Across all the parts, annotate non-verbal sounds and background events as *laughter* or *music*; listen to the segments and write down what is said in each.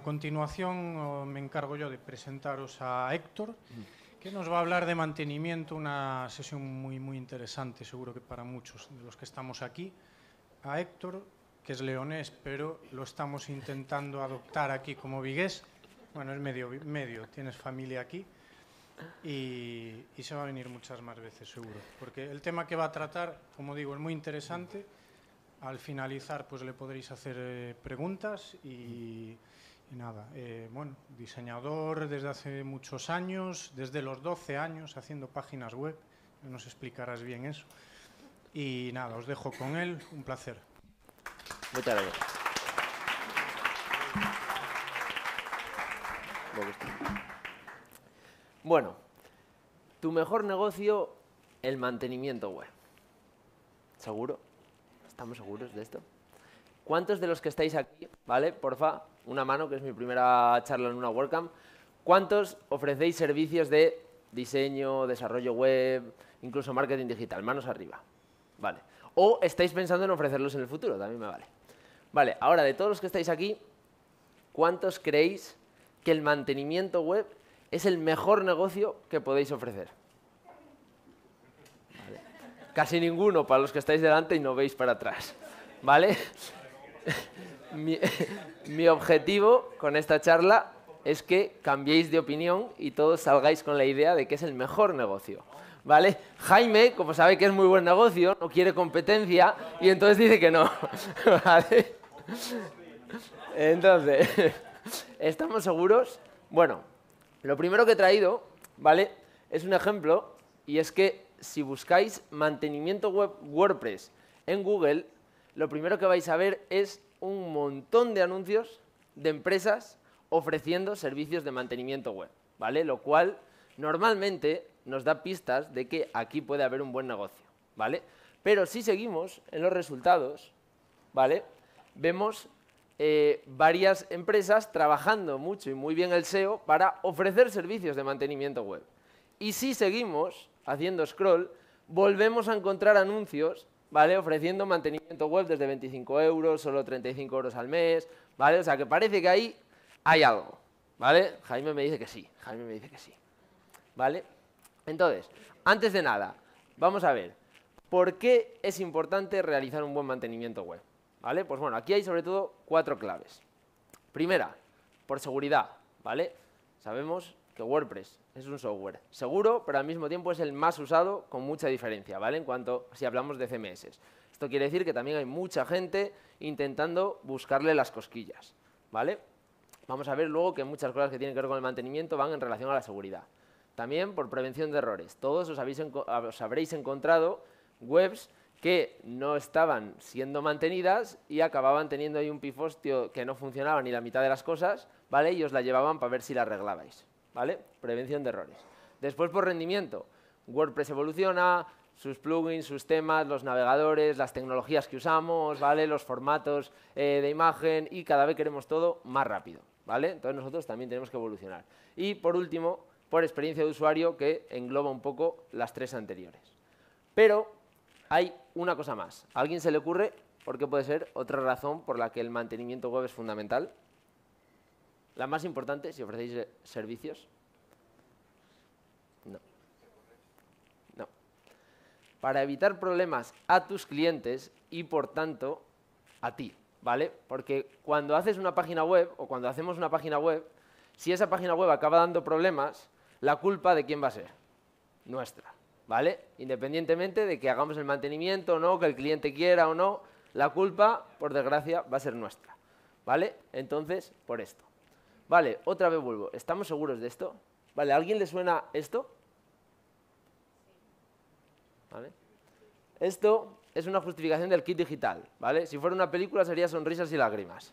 a continuación me encargo yo de presentaros a Héctor, que nos va a hablar de mantenimiento, una sesión muy, muy interesante, seguro que para muchos de los que estamos aquí. A Héctor, que es leonés, pero lo estamos intentando adoptar aquí como vigués. Bueno, es medio, medio, tienes familia aquí. Y, y, se va a venir muchas más veces, seguro. Porque el tema que va a tratar, como digo, es muy interesante. Al finalizar, pues le podréis hacer eh, preguntas y, y nada. Eh, bueno, diseñador desde hace muchos años, desde los 12 años, haciendo páginas web. Nos explicarás bien eso. Y nada, os dejo con él. Un placer. Muchas gracias. Bueno, tu mejor negocio, el mantenimiento web. ¿Seguro? ¿Estamos seguros de esto? ¿Cuántos de los que estáis aquí, vale, porfa, una mano, que es mi primera charla en una WordCamp, cuántos ofrecéis servicios de diseño, desarrollo web, incluso marketing digital? Manos arriba. Vale. O estáis pensando en ofrecerlos en el futuro, también me vale. Vale, ahora de todos los que estáis aquí, ¿cuántos creéis que el mantenimiento web es el mejor negocio que podéis ofrecer? Casi ninguno para los que estáis delante y no veis para atrás. ¿Vale? *laughs* mi, *laughs* mi objetivo con esta charla es que cambiéis de opinión y todos salgáis con la idea de que es el mejor negocio. ¿Vale? Jaime, como sabe que es muy buen negocio, no quiere competencia y entonces dice que no. *laughs* ¿Vale? Entonces, ¿estamos seguros? Bueno, lo primero que he traído, ¿vale? Es un ejemplo y es que si buscáis mantenimiento web WordPress en Google, lo primero que vais a ver es un montón de anuncios de empresas ofreciendo servicios de mantenimiento web, ¿vale? Lo cual normalmente nos da pistas de que aquí puede haber un buen negocio, ¿vale? Pero si seguimos en los resultados, ¿vale? Vemos eh, varias empresas trabajando mucho y muy bien el SEO para ofrecer servicios de mantenimiento web. Y si seguimos haciendo scroll, volvemos a encontrar anuncios ¿vale? Ofreciendo mantenimiento web desde 25 euros, solo 35 euros al mes, ¿vale? O sea, que parece que ahí hay algo, ¿vale? Jaime me dice que sí, Jaime me dice que sí, ¿vale? Entonces, antes de nada, vamos a ver, ¿por qué es importante realizar un buen mantenimiento web? ¿Vale? Pues bueno, aquí hay sobre todo cuatro claves. Primera, por seguridad, ¿vale? Sabemos WordPress es un software seguro, pero al mismo tiempo es el más usado con mucha diferencia, ¿vale? En cuanto, si hablamos de CMS. Esto quiere decir que también hay mucha gente intentando buscarle las cosquillas, ¿vale? Vamos a ver luego que muchas cosas que tienen que ver con el mantenimiento van en relación a la seguridad. También por prevención de errores. Todos os, habéis os habréis encontrado webs que no estaban siendo mantenidas y acababan teniendo ahí un pifostio que no funcionaba ni la mitad de las cosas, ¿vale? Y os la llevaban para ver si la arreglabais. ¿Vale? Prevención de errores. Después por rendimiento, WordPress evoluciona, sus plugins, sus temas, los navegadores, las tecnologías que usamos, ¿vale? Los formatos eh, de imagen y cada vez queremos todo más rápido, ¿vale? Entonces nosotros también tenemos que evolucionar. Y por último, por experiencia de usuario que engloba un poco las tres anteriores. Pero hay una cosa más. ¿A alguien se le ocurre por qué puede ser otra razón por la que el mantenimiento web es fundamental? La más importante, si ofrecéis eh, servicios. No. No. Para evitar problemas a tus clientes y, por tanto, a ti, ¿vale? Porque cuando haces una página web o cuando hacemos una página web, si esa página web acaba dando problemas, la culpa de quién va a ser? Nuestra, ¿vale? Independientemente de que hagamos el mantenimiento o no, que el cliente quiera o no, la culpa, por desgracia, va a ser nuestra, ¿vale? Entonces, por esto. Vale, otra vez vuelvo. ¿Estamos seguros de esto? Vale, ¿a alguien le suena esto? ¿Vale? Esto es una justificación del kit digital, ¿vale? Si fuera una película sería sonrisas y lágrimas.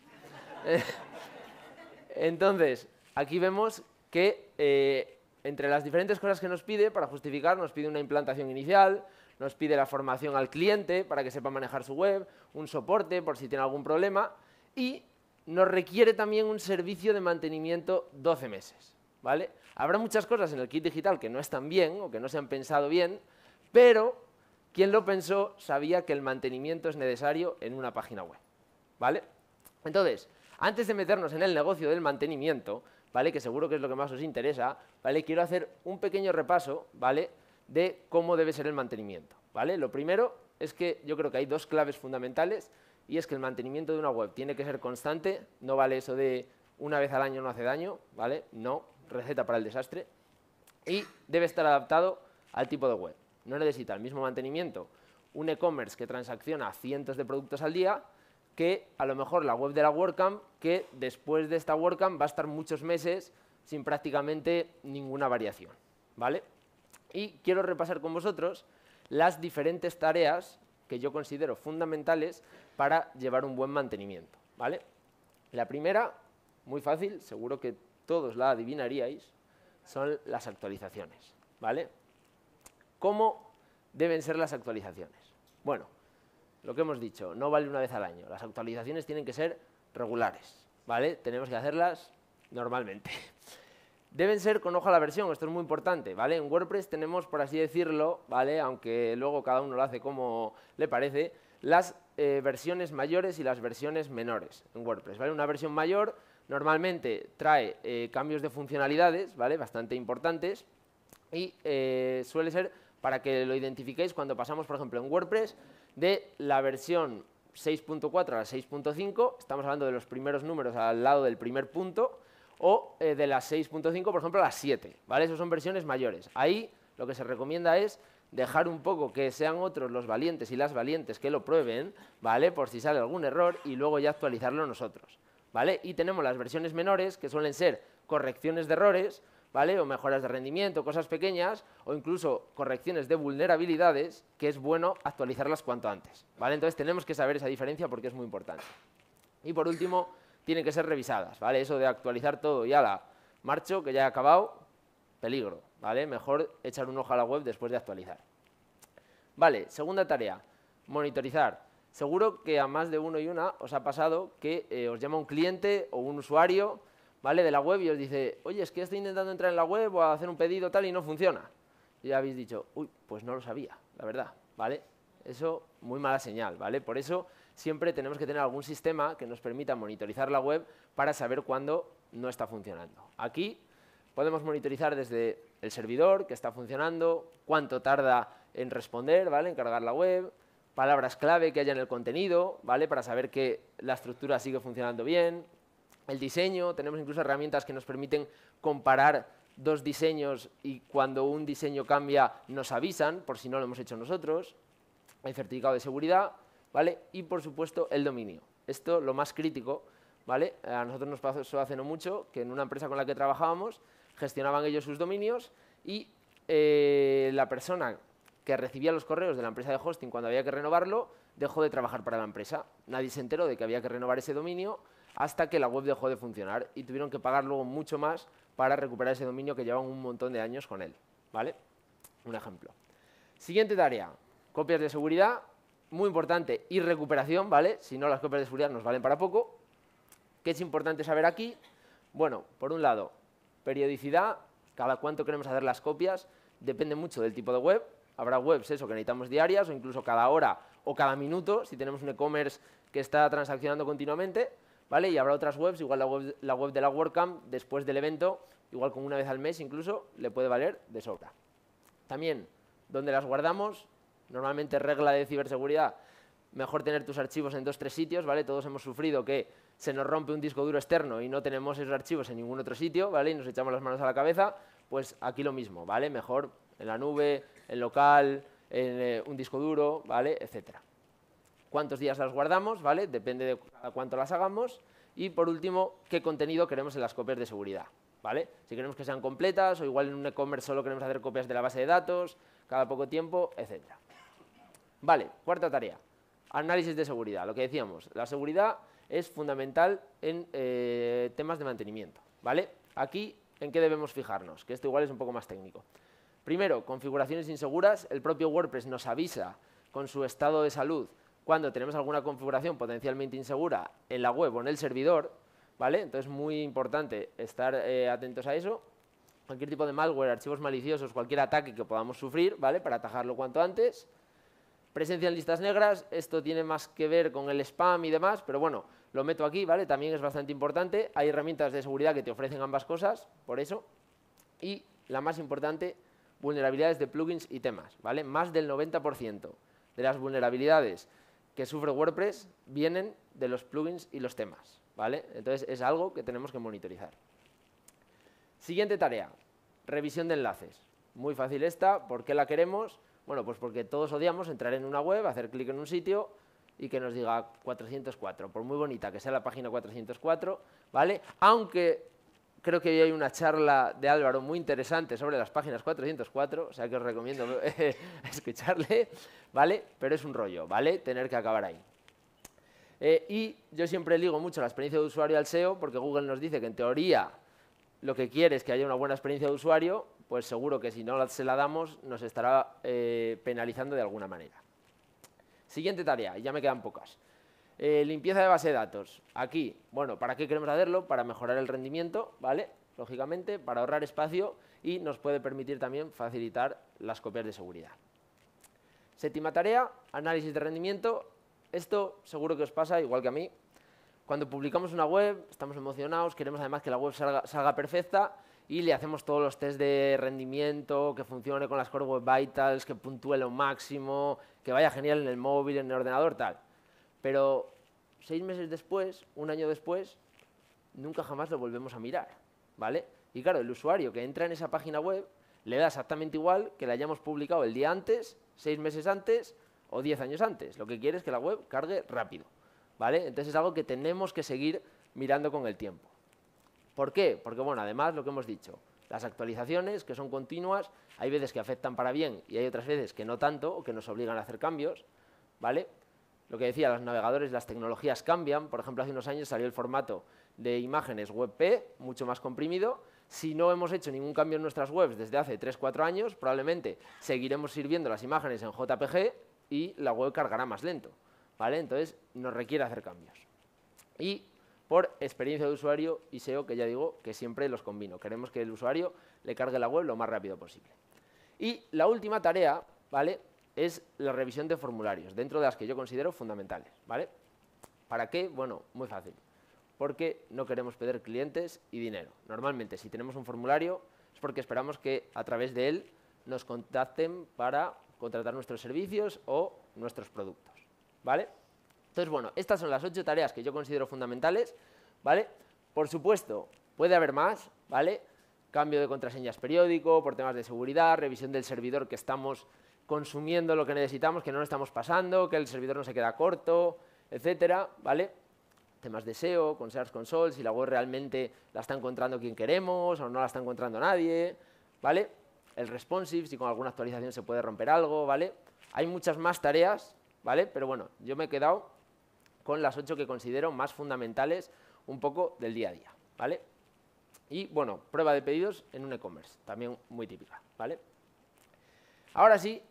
*laughs* Entonces, aquí vemos que eh, entre las diferentes cosas que nos pide para justificar, nos pide una implantación inicial, nos pide la formación al cliente para que sepa manejar su web, un soporte por si tiene algún problema y nos requiere también un servicio de mantenimiento 12 meses. ¿vale? Habrá muchas cosas en el kit digital que no están bien o que no se han pensado bien, pero quien lo pensó sabía que el mantenimiento es necesario en una página web. ¿vale? Entonces, Antes de meternos en el negocio del mantenimiento, ¿vale? que seguro que es lo que más os interesa, ¿vale? quiero hacer un pequeño repaso ¿vale? de cómo debe ser el mantenimiento. ¿vale? Lo primero es que yo creo que hay dos claves fundamentales y es que el mantenimiento de una web tiene que ser constante, no vale eso de una vez al año no hace daño, ¿vale? No, receta para el desastre. Y debe estar adaptado al tipo de web. No necesita el mismo mantenimiento un e-commerce que transacciona cientos de productos al día que a lo mejor la web de la WordCamp que después de esta WordCamp va a estar muchos meses sin prácticamente ninguna variación. ¿vale? Y quiero repasar con vosotros las diferentes tareas que yo considero fundamentales para llevar un buen mantenimiento. ¿vale? La primera, muy fácil, seguro que todos la adivinaríais, son las actualizaciones. ¿vale? ¿Cómo deben ser las actualizaciones? Bueno, lo que hemos dicho, no vale una vez al año. Las actualizaciones tienen que ser regulares, ¿vale? Tenemos que hacerlas normalmente. Deben ser con ojo a la versión, esto es muy importante, ¿vale? En WordPress tenemos, por así decirlo, ¿vale? Aunque luego cada uno lo hace como le parece, las eh, versiones mayores y las versiones menores en WordPress, ¿vale? Una versión mayor normalmente trae eh, cambios de funcionalidades, ¿vale? Bastante importantes y eh, suele ser para que lo identifiquéis cuando pasamos, por ejemplo, en WordPress de la versión 6.4 a la 6.5, estamos hablando de los primeros números al lado del primer punto, o eh, de la 6.5, por ejemplo, a las 7, ¿vale? Esas son versiones mayores. Ahí lo que se recomienda es dejar un poco que sean otros los valientes y las valientes que lo prueben, ¿vale? Por si sale algún error y luego ya actualizarlo nosotros, ¿vale? Y tenemos las versiones menores, que suelen ser correcciones de errores, ¿vale? O mejoras de rendimiento, cosas pequeñas, o incluso correcciones de vulnerabilidades, que es bueno actualizarlas cuanto antes, ¿vale? Entonces tenemos que saber esa diferencia porque es muy importante. Y por último, tienen que ser revisadas, ¿vale? Eso de actualizar todo y la marcho, que ya he acabado, peligro, ¿vale? Mejor echar un ojo a la web después de actualizar. Vale, segunda tarea, monitorizar. Seguro que a más de uno y una os ha pasado que eh, os llama un cliente o un usuario ¿vale? de la web y os dice, oye, es que estoy intentando entrar en la web o hacer un pedido tal y no funciona. Y ya habéis dicho, uy, pues no lo sabía, la verdad, ¿vale? Eso, muy mala señal, ¿vale? Por eso siempre tenemos que tener algún sistema que nos permita monitorizar la web para saber cuándo no está funcionando. Aquí podemos monitorizar desde el servidor que está funcionando, cuánto tarda en responder, ¿vale? En cargar la web, palabras clave que haya en el contenido, ¿vale? Para saber que la estructura sigue funcionando bien, el diseño, tenemos incluso herramientas que nos permiten comparar dos diseños y cuando un diseño cambia nos avisan, por si no lo hemos hecho nosotros. El certificado de seguridad, Y por supuesto el dominio. Esto lo más crítico, ¿vale? A nosotros nos pasó hace no mucho que en una empresa con la que trabajábamos gestionaban ellos sus dominios y eh, la persona que recibía los correos de la empresa de hosting cuando había que renovarlo dejó de trabajar para la empresa. Nadie se enteró de que había que renovar ese dominio hasta que la web dejó de funcionar y tuvieron que pagar luego mucho más para recuperar ese dominio que llevaban un montón de años con él. ¿vale? Un ejemplo. Siguiente tarea, copias de seguridad, muy importante, y recuperación, ¿vale? Si no, las copias de seguridad nos valen para poco. ¿Qué es importante saber aquí? Bueno, por un lado, periodicidad, cada cuánto queremos hacer las copias, depende mucho del tipo de web. Habrá webs eso que necesitamos diarias o incluso cada hora o cada minuto, si tenemos un e-commerce que está transaccionando continuamente. ¿vale? Y habrá otras webs, igual la web, la web de la WordCamp, después del evento, igual con una vez al mes incluso, le puede valer de sobra. También, donde las guardamos, normalmente regla de ciberseguridad, mejor tener tus archivos en dos tres sitios, ¿vale? Todos hemos sufrido que se nos rompe un disco duro externo y no tenemos esos archivos en ningún otro sitio, ¿vale? Y nos echamos las manos a la cabeza, pues aquí lo mismo, ¿vale? Mejor en la nube, en local, en eh, un disco duro, ¿vale? Etcétera cuántos días las guardamos, ¿vale? Depende de cuánto las hagamos. Y por último, qué contenido queremos en las copias de seguridad, ¿vale? Si queremos que sean completas o igual en un e-commerce solo queremos hacer copias de la base de datos, cada poco tiempo, etc. Vale, cuarta tarea, análisis de seguridad. Lo que decíamos, la seguridad es fundamental en eh, temas de mantenimiento, ¿vale? Aquí, ¿en qué debemos fijarnos? Que esto igual es un poco más técnico. Primero, configuraciones inseguras. El propio WordPress nos avisa con su estado de salud cuando tenemos alguna configuración potencialmente insegura en la web o en el servidor, ¿vale? Entonces, muy importante estar eh, atentos a eso. Cualquier tipo de malware, archivos maliciosos, cualquier ataque que podamos sufrir, ¿vale? Para atajarlo cuanto antes. Presencia en listas negras, esto tiene más que ver con el spam y demás, pero bueno, lo meto aquí, ¿vale? También es bastante importante. Hay herramientas de seguridad que te ofrecen ambas cosas, por eso. Y la más importante, vulnerabilidades de plugins y temas, ¿vale? Más del 90% de las vulnerabilidades que sufre WordPress vienen de los plugins y los temas, ¿vale? Entonces es algo que tenemos que monitorizar. Siguiente tarea, revisión de enlaces. Muy fácil esta, ¿por qué la queremos? Bueno, pues porque todos odiamos entrar en una web, hacer clic en un sitio y que nos diga 404, por muy bonita que sea la página 404, ¿vale? Aunque creo que hoy hay una charla de Álvaro muy interesante sobre las páginas 404, o sea que os recomiendo *laughs* escucharle, ¿vale? Pero es un rollo, ¿vale? Tener que acabar ahí. Eh, y yo siempre ligo mucho la experiencia de usuario al SEO, porque Google nos dice que en teoría lo que quiere es que haya una buena experiencia de usuario, pues seguro que si no se la damos nos estará eh, penalizando de alguna manera. Siguiente tarea, ya me quedan pocas. Eh, limpieza de base de datos. Aquí, bueno, ¿para qué queremos hacerlo? Para mejorar el rendimiento, ¿vale? Lógicamente, para ahorrar espacio y nos puede permitir también facilitar las copias de seguridad. Séptima tarea, análisis de rendimiento. Esto seguro que os pasa, igual que a mí. Cuando publicamos una web, estamos emocionados, queremos además que la web salga, perfecta y le hacemos todos los test de rendimiento, que funcione con las Core Web Vitals, que puntúe lo máximo, que vaya genial en el móvil, en el ordenador, tal. Pero seis meses después, un año después, nunca jamás lo volvemos a mirar, ¿vale? Y claro, el usuario que entra en esa página web le da exactamente igual que la hayamos publicado el día antes, seis meses antes o diez años antes. Lo que quiere es que la web cargue rápido, ¿vale? Entonces es algo que tenemos que seguir mirando con el tiempo. ¿Por qué? Porque, bueno, además, lo que hemos dicho, las actualizaciones, que son continuas, hay veces que afectan para bien y hay otras veces que no tanto, o que nos obligan a hacer cambios, ¿vale? Lo que decía, los navegadores, las tecnologías cambian. Por ejemplo, hace unos años salió el formato de imágenes WebP, mucho más comprimido. Si no hemos hecho ningún cambio en nuestras webs desde hace 3-4 años, probablemente seguiremos sirviendo las imágenes en JPG y la web cargará más lento. ¿vale? Entonces, nos requiere hacer cambios. Y por experiencia de usuario y SEO, que ya digo que siempre los combino. Queremos que el usuario le cargue la web lo más rápido posible. Y la última tarea, ¿vale? es la revisión de formularios, dentro de las que yo considero fundamentales. ¿vale? ¿Para qué? Bueno, muy fácil. Porque no queremos perder clientes y dinero. Normalmente, si tenemos un formulario, es porque esperamos que a través de él nos contacten para contratar nuestros servicios o nuestros productos. ¿Vale? Entonces, bueno, estas son las ocho tareas que yo considero fundamentales. ¿Vale? Por supuesto, puede haber más, ¿vale? Cambio de contraseñas periódico, por temas de seguridad, revisión del servidor que estamos consumiendo lo que necesitamos, que no nos estamos pasando, que el servidor no se queda corto, etcétera, ¿vale? Temas de SEO, con Search Console, si la web realmente la está encontrando quien queremos o no la está encontrando nadie, ¿vale? El responsive, si con alguna actualización se puede romper algo, ¿vale? Hay muchas más tareas, ¿vale? Pero bueno, yo me he quedado con las ocho que considero más fundamentales un poco del día a día, ¿vale? Y bueno, prueba de pedidos en un e-commerce, también muy típica, ¿vale? Ahora sí,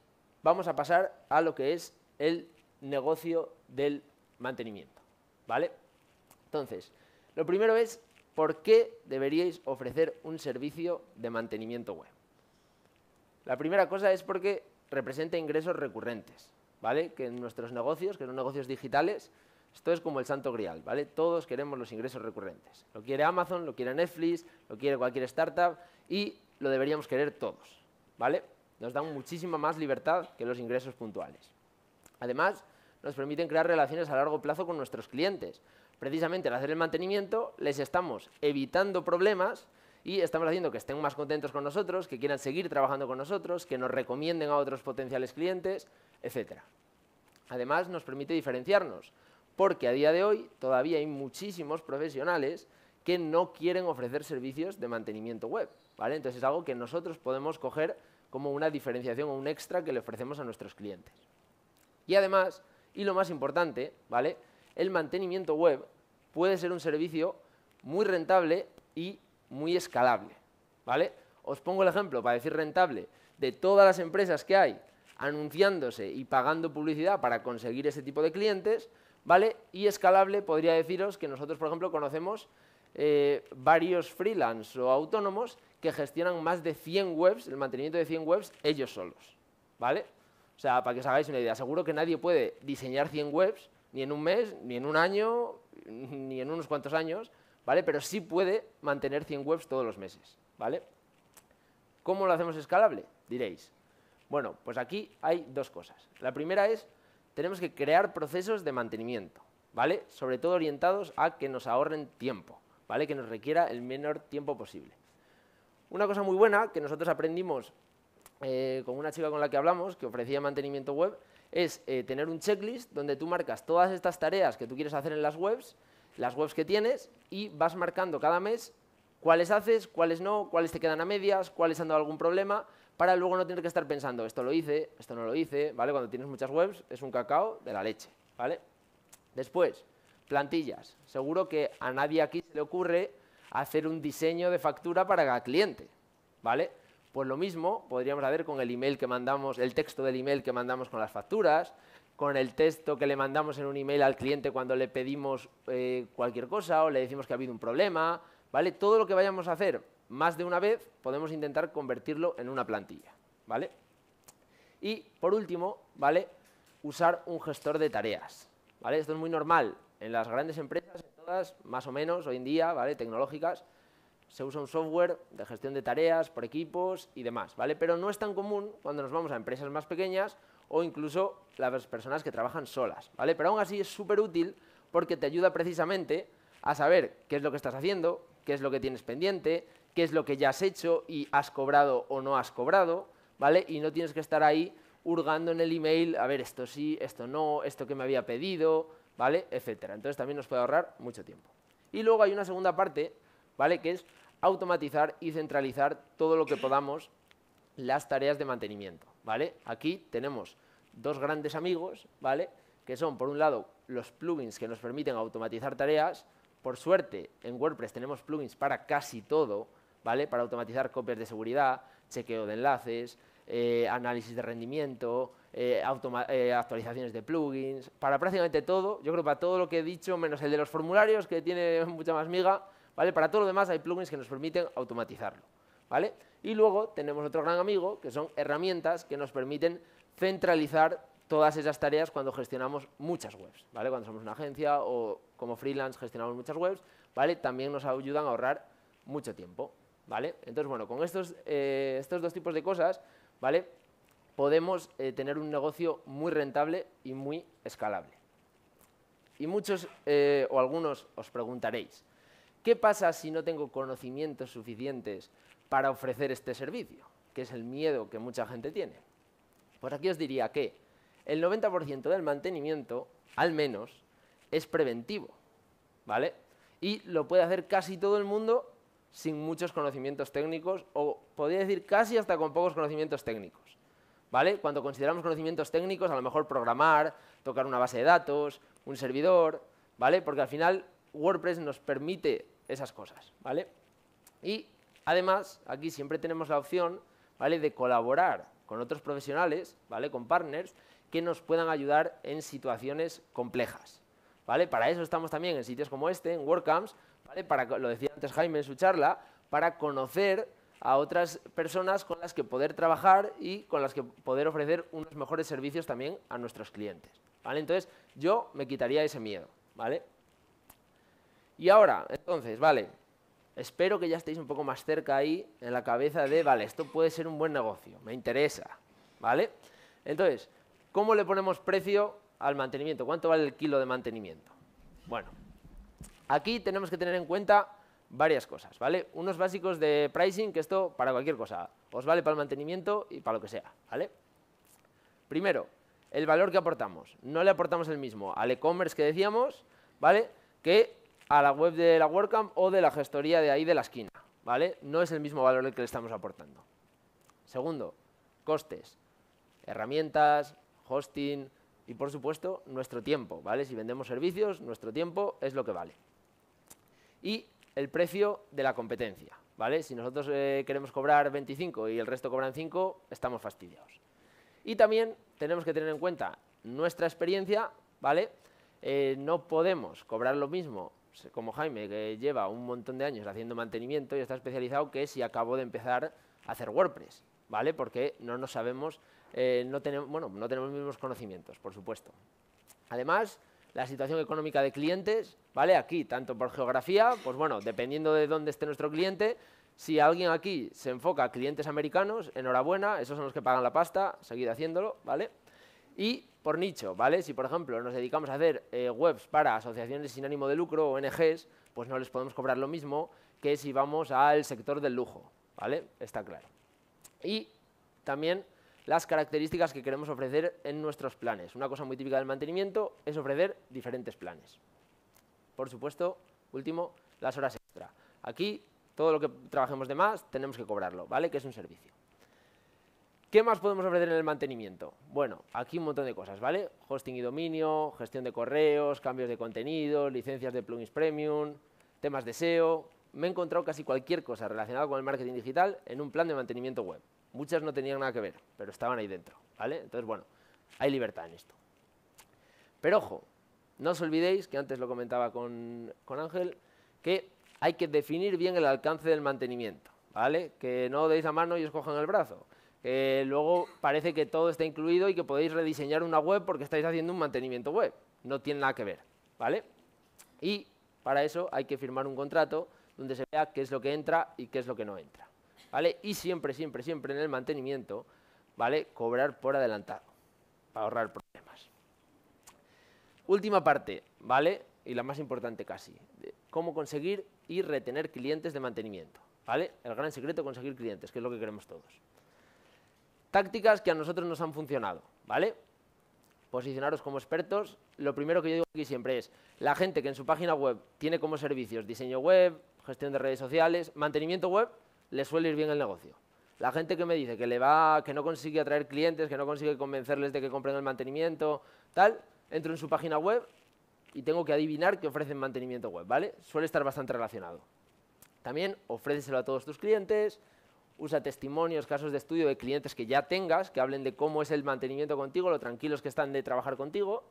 vamos a pasar a lo que es el negocio del mantenimiento. ¿Vale? Entonces, lo primero es, ¿por qué deberíais ofrecer un servicio de mantenimiento web? La primera cosa es porque representa ingresos recurrentes, ¿vale? Que en nuestros negocios, que son negocios digitales, esto es como el santo grial, ¿vale? Todos queremos los ingresos recurrentes. Lo quiere Amazon, lo quiere Netflix, lo quiere cualquier startup y lo deberíamos querer todos, ¿vale? Nos dan muchísima más libertad que los ingresos puntuales. Además, nos permiten crear relaciones a largo plazo con nuestros clientes. Precisamente al hacer el mantenimiento les estamos evitando problemas y estamos haciendo que estén más contentos con nosotros, que quieran seguir trabajando con nosotros, que nos recomienden a otros potenciales clientes, etc. Además, nos permite diferenciarnos, porque a día de hoy todavía hay muchísimos profesionales que no quieren ofrecer servicios de mantenimiento web. ¿vale? Entonces es algo que nosotros podemos coger como una diferenciación o un extra que le ofrecemos a nuestros clientes. Y además, y lo más importante, ¿vale? El mantenimiento web puede ser un servicio muy rentable y muy escalable, ¿vale? Os pongo el ejemplo para decir rentable de todas las empresas que hay anunciándose y pagando publicidad para conseguir ese tipo de clientes, ¿vale? Y escalable podría deciros que nosotros, por ejemplo, conocemos eh, varios freelance o autónomos que gestionan más de 100 webs, el mantenimiento de 100 webs, ellos solos. ¿Vale? O sea, para que os hagáis una idea, seguro que nadie puede diseñar 100 webs ni en un mes, ni en un año, ni en unos cuantos años, ¿vale? Pero sí puede mantener 100 webs todos los meses, ¿vale? ¿Cómo lo hacemos escalable? Diréis. Bueno, pues aquí hay dos cosas. La primera es, tenemos que crear procesos de mantenimiento, ¿vale? Sobre todo orientados a que nos ahorren tiempo, ¿vale? Que nos requiera el menor tiempo posible. Una cosa muy buena que nosotros aprendimos eh, con una chica con la que hablamos, que ofrecía mantenimiento web, es eh, tener un checklist donde tú marcas todas estas tareas que tú quieres hacer en las webs, las webs que tienes, y vas marcando cada mes cuáles haces, cuáles no, cuáles te quedan a medias, cuáles han dado algún problema, para luego no tener que estar pensando, esto lo hice, esto no lo hice, ¿vale? Cuando tienes muchas webs es un cacao de la leche, ¿vale? Después, plantillas. Seguro que a nadie aquí se le ocurre hacer un diseño de factura para cada cliente, ¿vale? Pues lo mismo podríamos hacer con el email que mandamos, el texto del email que mandamos con las facturas, con el texto que le mandamos en un email al cliente cuando le pedimos eh, cualquier cosa o le decimos que ha habido un problema, ¿vale? Todo lo que vayamos a hacer más de una vez, podemos intentar convertirlo en una plantilla, ¿vale? Y, por último, ¿vale? Usar un gestor de tareas, ¿vale? Esto es muy normal en las grandes empresas, en todas, más o menos, hoy en día, ¿vale? Tecnológicas, se usa un software de gestión de tareas por equipos y demás, ¿vale? Pero no es tan común cuando nos vamos a empresas más pequeñas o incluso las personas que trabajan solas, ¿vale? Pero aún así es súper útil porque te ayuda precisamente a saber qué es lo que estás haciendo, qué es lo que tienes pendiente, qué es lo que ya has hecho y has cobrado o no has cobrado, ¿vale? Y no tienes que estar ahí hurgando en el email, a ver, esto sí, esto no, esto que me había pedido, ¿vale? Etcétera. Entonces también nos puede ahorrar mucho tiempo. Y luego hay una segunda parte, ¿vale? Que es automatizar y centralizar todo lo que podamos las tareas de mantenimiento, ¿vale? Aquí tenemos dos grandes amigos, ¿vale? Que son, por un lado, los plugins que nos permiten automatizar tareas. Por suerte, en WordPress tenemos plugins para casi todo, ¿vale? Para automatizar copias de seguridad, chequeo de enlaces, eh, análisis de rendimiento, eh, eh, actualizaciones de plugins, para prácticamente todo, yo creo para todo lo que he dicho, menos el de los formularios, que tiene *laughs* mucha más miga, ¿vale? Para todo lo demás hay plugins que nos permiten automatizarlo, ¿vale? Y luego tenemos otro gran amigo, que son herramientas que nos permiten centralizar todas esas tareas cuando gestionamos muchas webs, ¿vale? Cuando somos una agencia o como freelance gestionamos muchas webs, ¿vale? También nos ayudan a ahorrar mucho tiempo. ¿Vale? Entonces, bueno, con estos, eh, estos dos tipos de cosas, ¿vale? Podemos eh, tener un negocio muy rentable y muy escalable. Y muchos eh, o algunos os preguntaréis, ¿qué pasa si no tengo conocimientos suficientes para ofrecer este servicio? Que es el miedo que mucha gente tiene. Pues aquí os diría que el 90% del mantenimiento, al menos, es preventivo, ¿vale? Y lo puede hacer casi todo el mundo sin muchos conocimientos técnicos o podría decir casi hasta con pocos conocimientos técnicos. ¿Vale? Cuando consideramos conocimientos técnicos, a lo mejor programar, tocar una base de datos, un servidor, ¿vale? Porque al final WordPress nos permite esas cosas, ¿vale? Y además, aquí siempre tenemos la opción, ¿vale? De colaborar con otros profesionales, ¿vale? Con partners que nos puedan ayudar en situaciones complejas, ¿vale? Para eso estamos también en sitios como este, en WordCamps, para, lo decía antes Jaime en su charla, para conocer a otras personas con las que poder trabajar y con las que poder ofrecer unos mejores servicios también a nuestros clientes. ¿vale? Entonces, yo me quitaría ese miedo. ¿vale? Y ahora, entonces, vale, espero que ya estéis un poco más cerca ahí en la cabeza de, vale, esto puede ser un buen negocio, me interesa. ¿vale? Entonces, ¿cómo le ponemos precio al mantenimiento? ¿Cuánto vale el kilo de mantenimiento? Bueno, Aquí tenemos que tener en cuenta varias cosas, ¿vale? Unos básicos de pricing, que esto para cualquier cosa, os vale para el mantenimiento y para lo que sea, ¿vale? Primero, el valor que aportamos. No le aportamos el mismo al e-commerce que decíamos, ¿vale? Que a la web de la WordCamp o de la gestoría de ahí de la esquina, ¿vale? No es el mismo valor el que le estamos aportando. Segundo, costes, herramientas, hosting y, por supuesto, nuestro tiempo, ¿vale? Si vendemos servicios, nuestro tiempo es lo que vale y el precio de la competencia. ¿vale? Si nosotros eh, queremos cobrar 25 y el resto cobran 5, estamos fastidiados. Y también tenemos que tener en cuenta nuestra experiencia, ¿vale? Eh, no podemos cobrar lo mismo como Jaime, que lleva un montón de años haciendo mantenimiento y está especializado, que si acabo de empezar a hacer WordPress, ¿vale? Porque no nos sabemos, eh, no, tenemos, bueno, no tenemos mismos conocimientos, por supuesto. Además, la situación económica de clientes, ¿vale? Aquí, tanto por geografía, pues bueno, dependiendo de dónde esté nuestro cliente, si alguien aquí se enfoca a clientes americanos, enhorabuena, esos son los que pagan la pasta, seguid haciéndolo, ¿vale? Y por nicho, ¿vale? Si, por ejemplo, nos dedicamos a hacer eh, webs para asociaciones sin ánimo de lucro, ONGs, pues no les podemos cobrar lo mismo que si vamos al sector del lujo, ¿vale? Está claro. Y también las características que queremos ofrecer en nuestros planes. Una cosa muy típica del mantenimiento es ofrecer diferentes planes. Por supuesto, último, las horas extra. Aquí, todo lo que trabajemos de más, tenemos que cobrarlo, ¿vale? Que es un servicio. ¿Qué más podemos ofrecer en el mantenimiento? Bueno, aquí un montón de cosas, ¿vale? Hosting y dominio, gestión de correos, cambios de contenido, licencias de plugins premium, temas de SEO. Me he encontrado casi cualquier cosa relacionada con el marketing digital en un plan de mantenimiento web. Muchas no tenían nada que ver, pero estaban ahí dentro, ¿vale? Entonces, bueno, hay libertad en esto. Pero ojo, no os olvidéis, que antes lo comentaba con, con Ángel, que hay que definir bien el alcance del mantenimiento, ¿vale? Que no deis la mano y os cojan el brazo. Que luego parece que todo está incluido y que podéis rediseñar una web porque estáis haciendo un mantenimiento web. No tiene nada que ver, ¿vale? Y para eso hay que firmar un contrato donde se vea qué es lo que entra y qué es lo que no entra. ¿Vale? Y siempre, siempre, siempre en el mantenimiento, ¿vale? Cobrar por adelantado, para ahorrar problemas. Última parte, ¿vale? Y la más importante casi, cómo conseguir y retener clientes de mantenimiento, ¿vale? El gran secreto conseguir clientes, que es lo que queremos todos. Tácticas que a nosotros nos han funcionado, ¿vale? Posicionaros como expertos. Lo primero que yo digo aquí siempre es, la gente que en su página web tiene como servicios diseño web, gestión de redes sociales, mantenimiento web, le suele ir bien el negocio. La gente que me dice que, le va, que no consigue atraer clientes, que no consigue convencerles de que compren el mantenimiento, tal, entro en su página web y tengo que adivinar que ofrecen mantenimiento web, ¿vale? Suele estar bastante relacionado. También ofréceselo a todos tus clientes, usa testimonios, casos de estudio de clientes que ya tengas, que hablen de cómo es el mantenimiento contigo, lo tranquilos que están de trabajar contigo,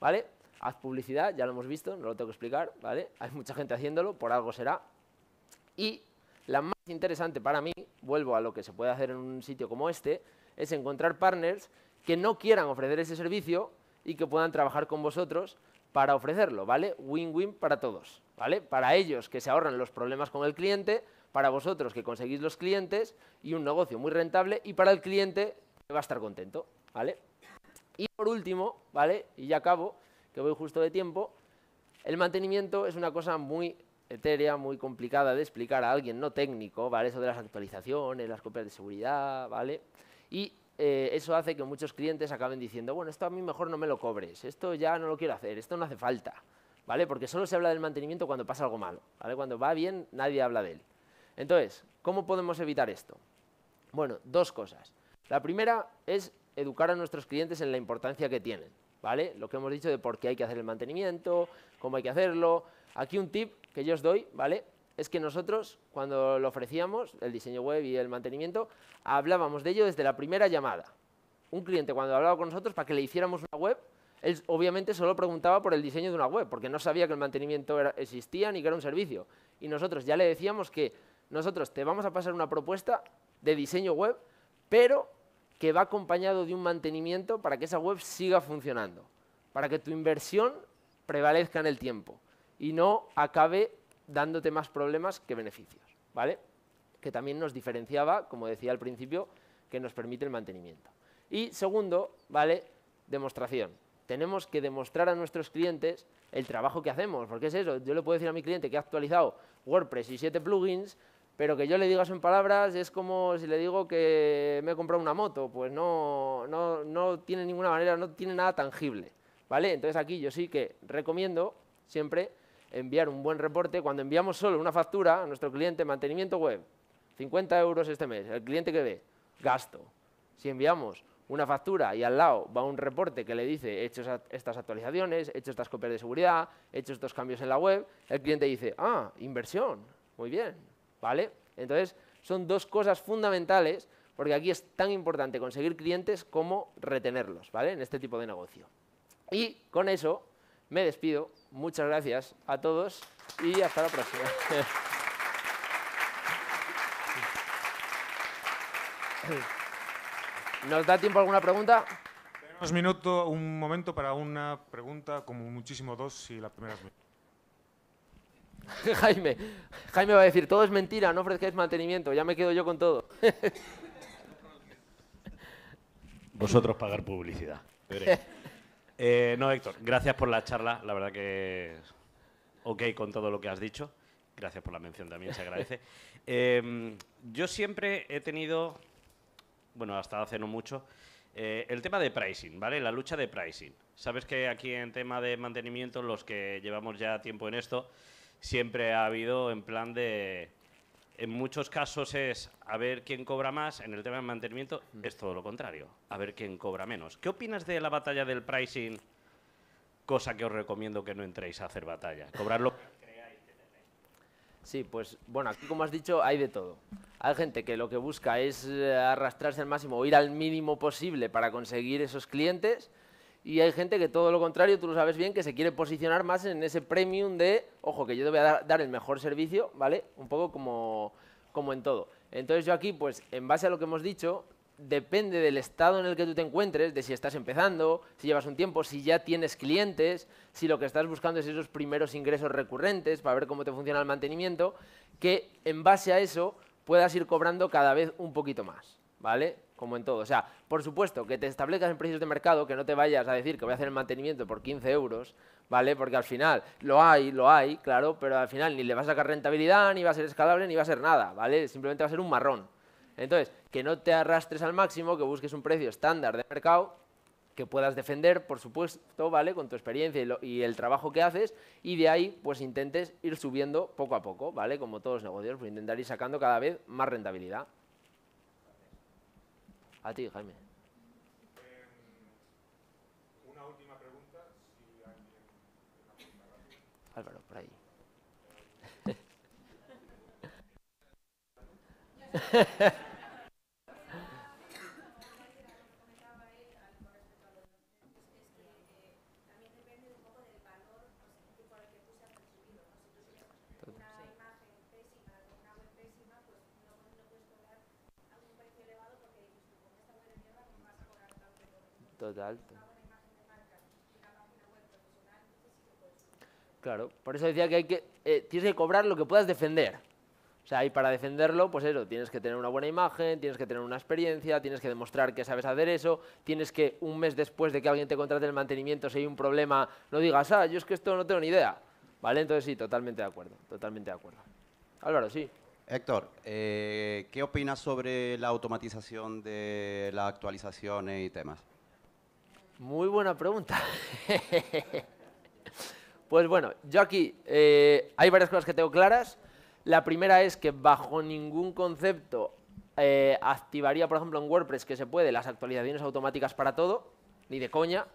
¿vale? Haz publicidad, ya lo hemos visto, no lo tengo que explicar, ¿vale? Hay mucha gente haciéndolo, por algo será. Y la más interesante para mí, vuelvo a lo que se puede hacer en un sitio como este, es encontrar partners que no quieran ofrecer ese servicio y que puedan trabajar con vosotros para ofrecerlo, ¿vale? Win-win para todos, ¿vale? Para ellos que se ahorran los problemas con el cliente, para vosotros que conseguís los clientes y un negocio muy rentable y para el cliente que va a estar contento, ¿vale? Y por último, ¿vale? Y ya acabo, que voy justo de tiempo, el mantenimiento es una cosa muy etérea, muy complicada de explicar a alguien no técnico, ¿vale? Eso de las actualizaciones, las copias de seguridad, ¿vale? Y eh, eso hace que muchos clientes acaben diciendo, bueno, esto a mí mejor no me lo cobres, esto ya no lo quiero hacer, esto no hace falta, ¿vale? Porque solo se habla del mantenimiento cuando pasa algo malo, ¿vale? Cuando va bien, nadie habla de él. Entonces, ¿cómo podemos evitar esto? Bueno, dos cosas. La primera es educar a nuestros clientes en la importancia que tienen, ¿vale? Lo que hemos dicho de por qué hay que hacer el mantenimiento, cómo hay que hacerlo. Aquí un tip que yo os doy, ¿vale? Es que nosotros, cuando lo ofrecíamos, el diseño web y el mantenimiento, hablábamos de ello desde la primera llamada. Un cliente cuando hablaba con nosotros para que le hiciéramos una web, él obviamente solo preguntaba por el diseño de una web, porque no sabía que el mantenimiento existía ni que era un servicio. Y nosotros ya le decíamos que nosotros te vamos a pasar una propuesta de diseño web, pero que va acompañado de un mantenimiento para que esa web siga funcionando, para que tu inversión prevalezca en el tiempo y no acabe dándote más problemas que beneficios, ¿vale? Que también nos diferenciaba, como decía al principio, que nos permite el mantenimiento. Y segundo, ¿vale? Demostración. Tenemos que demostrar a nuestros clientes el trabajo que hacemos, porque es eso, yo le puedo decir a mi cliente que ha actualizado WordPress y siete plugins, pero que yo le diga eso en palabras es como si le digo que me he comprado una moto, pues no, no, no tiene ninguna manera, no tiene nada tangible, ¿vale? Entonces aquí yo sí que recomiendo siempre enviar un buen reporte. Cuando enviamos solo una factura a nuestro cliente, mantenimiento web, 50 euros este mes, el cliente que ve, gasto. Si enviamos una factura y al lado va un reporte que le dice, he hecho estas actualizaciones, he hecho estas copias de seguridad, he hecho estos cambios en la web, el cliente dice, ah, inversión, muy bien, ¿vale? Entonces, son dos cosas fundamentales porque aquí es tan importante conseguir clientes como retenerlos, ¿vale? En este tipo de negocio. Y con eso me despido. Muchas gracias a todos y hasta la próxima. *laughs* ¿Nos da tiempo a alguna pregunta? Un minuto, un momento para una pregunta, como muchísimo dos, si la primera es *laughs* Jaime, Jaime va a decir, todo es mentira, no ofrezcáis mantenimiento, ya me quedo yo con todo. *laughs* Vosotros pagar publicidad. Eh, no, Héctor, gracias por la charla, la verdad que ok con todo lo que has dicho. Gracias por la mención también, se agradece. *laughs* Em, yo siempre he tenido, bueno, hasta hace no mucho, eh, el tema de pricing, ¿vale? La lucha de pricing. Sabes que aquí en tema de mantenimiento, los que llevamos ya tiempo en esto, siempre ha habido en plan de... En muchos casos es a ver quién cobra más, en el tema de mantenimiento mm. es todo lo contrario, a ver quién cobra menos. ¿Qué opinas de la batalla del pricing? Cosa que os recomiendo que no entréis a hacer batalla. Cobrarlo Sí, pues bueno, aquí como has dicho hay de todo. Hay gente que lo que busca es eh, arrastrarse al máximo o ir al mínimo posible para conseguir esos clientes y hay gente que todo lo contrario, tú lo sabes bien, que se quiere posicionar más en ese premium de, ojo, que yo te voy a dar, el mejor servicio, ¿vale? Un poco como, como en todo. Entonces yo aquí, pues en base a lo que hemos dicho, depende del estado en el que tú te encuentres, de si estás empezando, si llevas un tiempo, si ya tienes clientes, si lo que estás buscando es esos primeros ingresos recurrentes para ver cómo te funciona el mantenimiento, que en base a eso puedas ir cobrando cada vez un poquito más, ¿vale? como en todo. O sea, por supuesto, que te establezcas en precios de mercado, que no te vayas a decir que voy a hacer el mantenimiento por 15 euros, ¿vale? Porque al final lo hay, lo hay, claro, pero al final ni le va a sacar rentabilidad, ni va a ser escalable, ni va a ser nada, ¿vale? Simplemente va a ser un marrón. Entonces, que no te arrastres al máximo, que busques un precio estándar de mercado, que puedas defender, por supuesto, ¿vale? Con tu experiencia y, y, el trabajo que haces, y de ahí, pues intentes ir subiendo poco a poco, ¿vale? Como todos los negocios, pues intentar ir sacando cada vez más rentabilidad. A ti, Jaime. una última pregunta, si alguien Álvaro, por ahí. *laughs* Claro, por eso decía que hay que eh, tienes que cobrar lo que puedas defender. O sea, y para defenderlo, pues eso, tienes que tener una buena imagen, tienes que tener una experiencia, tienes que demostrar que sabes hacer eso, tienes que un mes después de que alguien te contrate el mantenimiento, si hay un problema, no digas, ah, yo es que esto no tengo ni idea. ¿Vale? Entonces sí, totalmente de acuerdo, totalmente de acuerdo. Álvaro, sí. Héctor, eh, ¿qué opinas sobre la automatización de las actualizaciones y temas? Muy buena pregunta. *laughs* pues bueno, yo aquí eh, hay varias cosas que tengo claras. La primera es que bajo ningún concepto eh, activaría, por ejemplo, en WordPress que se puede las actualizaciones automáticas para todo, ni de coña,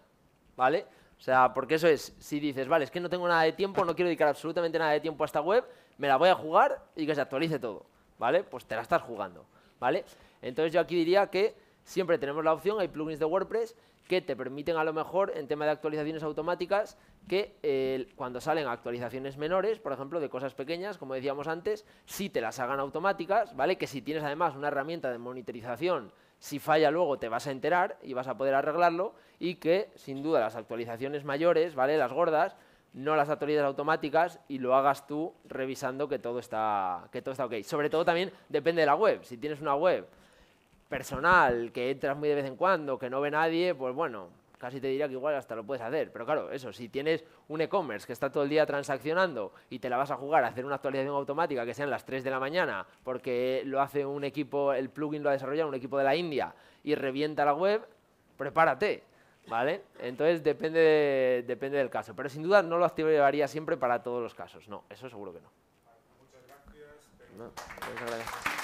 ¿vale? O sea, porque eso es, si dices, vale, es que no tengo nada de tiempo, no quiero dedicar absolutamente nada de tiempo a esta web, me la voy a jugar y que se actualice todo, ¿vale? Pues te la estás jugando, ¿vale? Entonces yo aquí diría que siempre tenemos la opción, hay plugins de WordPress que te permiten a lo mejor en tema de actualizaciones automáticas que eh, cuando salen actualizaciones menores, por ejemplo, de cosas pequeñas, como decíamos antes, sí te las hagan automáticas, ¿vale? Que si tienes además una herramienta de monitorización, si falla luego te vas a enterar y vas a poder arreglarlo y que sin duda las actualizaciones mayores, ¿vale? Las gordas, no las actualizaciones automáticas y lo hagas tú revisando que todo está que todo está ok. Sobre todo también depende de la web. Si tienes una web personal, que entras muy de vez en cuando, que no ve nadie, pues bueno, casi te diría que igual hasta lo puedes hacer. Pero claro, eso, si tienes un e-commerce que está todo el día transaccionando y te la vas a jugar a hacer una actualización automática que sean las 3 de la mañana, porque lo hace un equipo, el plugin lo ha desarrollado un equipo de la India y revienta la web, prepárate. ¿Vale? Entonces depende, depende del caso. Pero sin duda no lo activaría siempre para todos los casos. No, eso seguro que no. Muchas gracias.